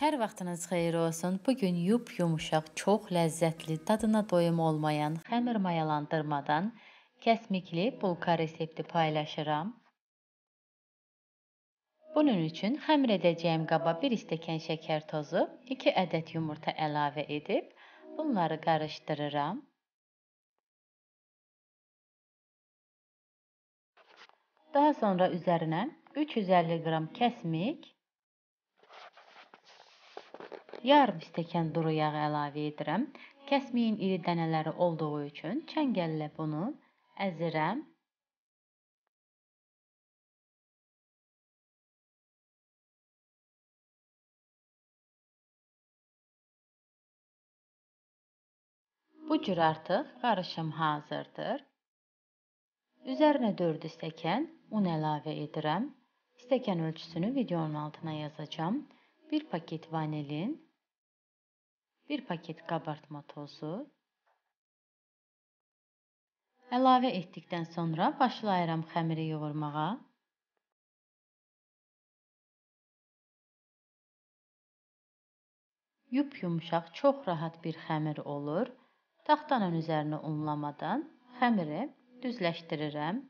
Hər vaxtınız xeyir olsun. Bu gün yup-yumşaq, çox ləzzətli, dadına doyum olmayan xəmir mayalandırmadan kəsmikli bulka resepti paylaşıram. Bunun üçün xəmir edəcəyim qaba 1 stəkan şəkər tozu, 2 ədəd yumurta əlavə edib bunları qarışdırıram. Daha sonra üzərinə 350 qram kəsmik Yarım stəkan duru yağ əlavə edirəm. Kəsmiyin iri dənələri olduğu üçün çəngəllə bunu əzirəm. Bu cür artıq qarışım hazırdır. Üzərinə 4 stəkan un əlavə edirəm. Stəkan ölçüsünü videonun altına yazacağam. 1 paket vanilin, 1 paket qabartma tozu əlavə etdikdən sonra başlayıram xəmiri yoğurmağa. Yup-yumşaq, çox rahat bir xəmir olur. Taxtanın üzərini unlamadan xəmiri düzləşdirirəm.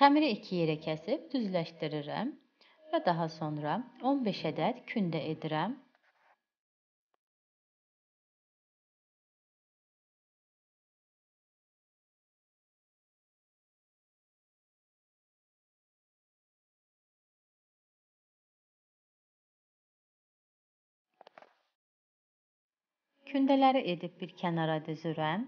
Xəmiri iki yerə kəsib düzləşdirirəm və daha sonra 15 ədəd kündə edirəm. Kündələri edib bir kənara düzürəm.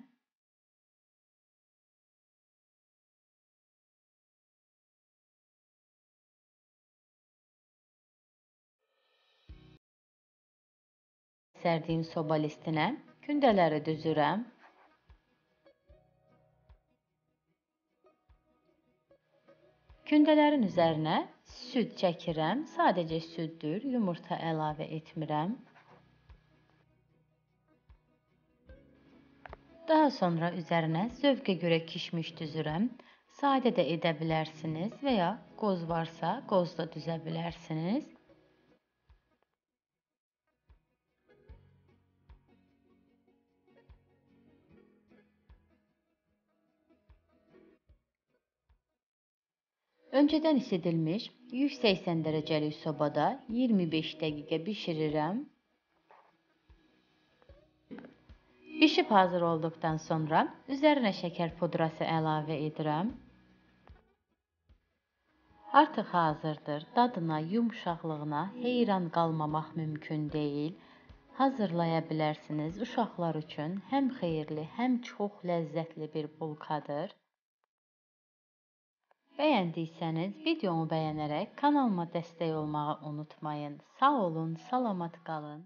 Sərdiyim soba listinə gündələri düzürəm. Gündələrin üzərinə süd çəkirəm. Sadəcə süddür, yumurta əlavə etmirəm. Daha sonra üzərinə zövqə görə kişmiş düzürəm. Sadə də edə bilərsiniz və ya qoz varsa qoz da düzə bilərsiniz. Öncədən isidilmiş 180 dərəcəlik sobada 25 dəqiqə bişirirəm. Bişib hazır olduqdan sonra üzərinə şəkər pudrası əlavə edirəm. Artıq hazırdır. Dadına, yumşaqlığına heyran qalmamaq mümkün deyil. Hazırlaya bilərsiniz. Uşaqlar üçün həm xeyirli, həm çox ləzzətli bir bulkadır. Bəyəndiysəniz videomu bəyənərək kanalıma dəstək olmağı unutmayın. Sağ olun, salamat qalın.